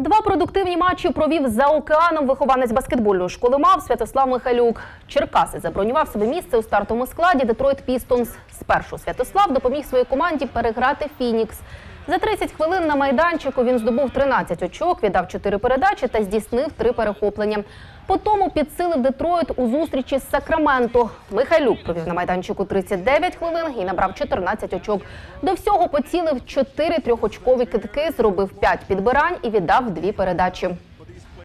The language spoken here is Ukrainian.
Два продуктивні матчі провів за океаном вихованець баскетбольної школи МАВ Святослав Михайлюк. Черкаси забронював собі місце у стартовому складі Детройт Пістонс. Спершу Святослав допоміг своїй команді переграти Фінікс. За 30 хвилин на майданчику він здобув 13 очок, віддав 4 передачі та здійснив 3 перехоплення. Потому підсилив Детройт у зустрічі з Сакраменто. Михайлюк провів на майданчику 39 хвилин і набрав 14 очок. До всього поцілив 4 трьохочкові китки, зробив 5 підбирань і віддав 2 передачі.